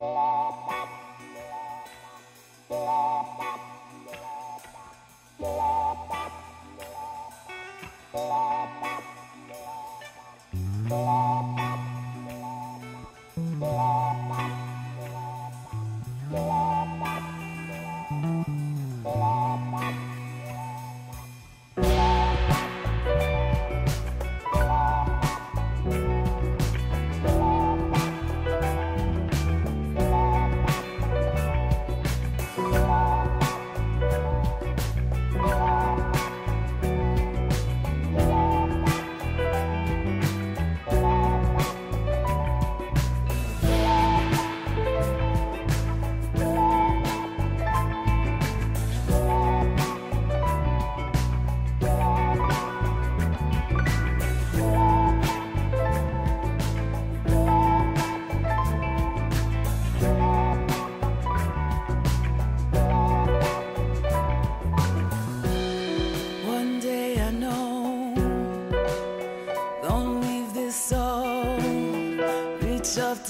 One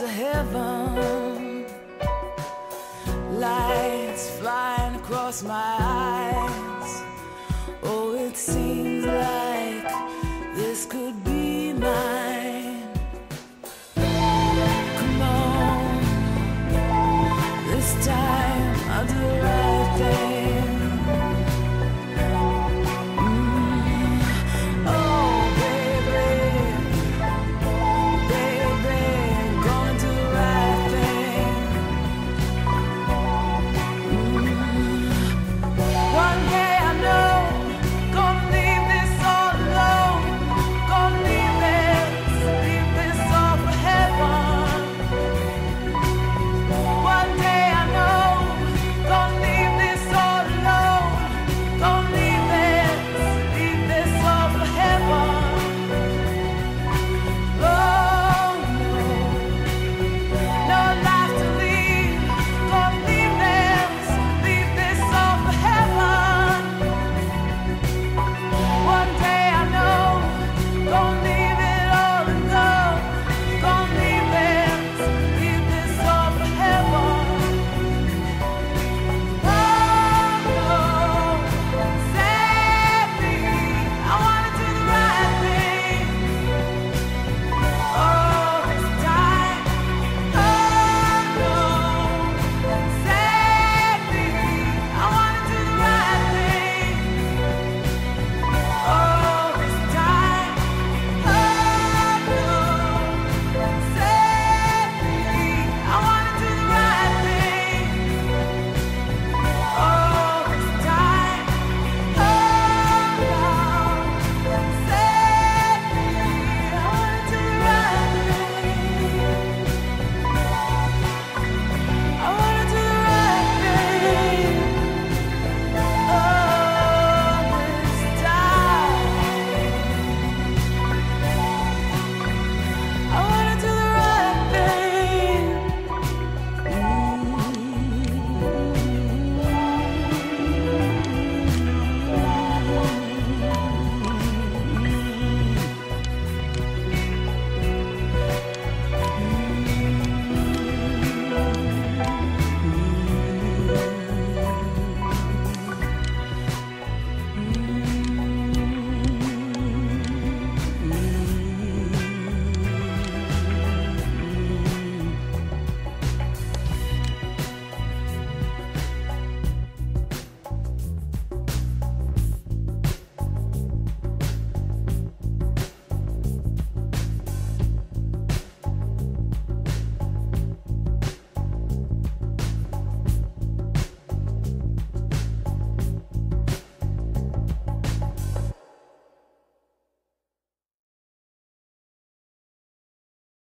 heaven. Lights flying across my eyes. Oh, it seems like this could be mine. Come on, this time I'll do the right thing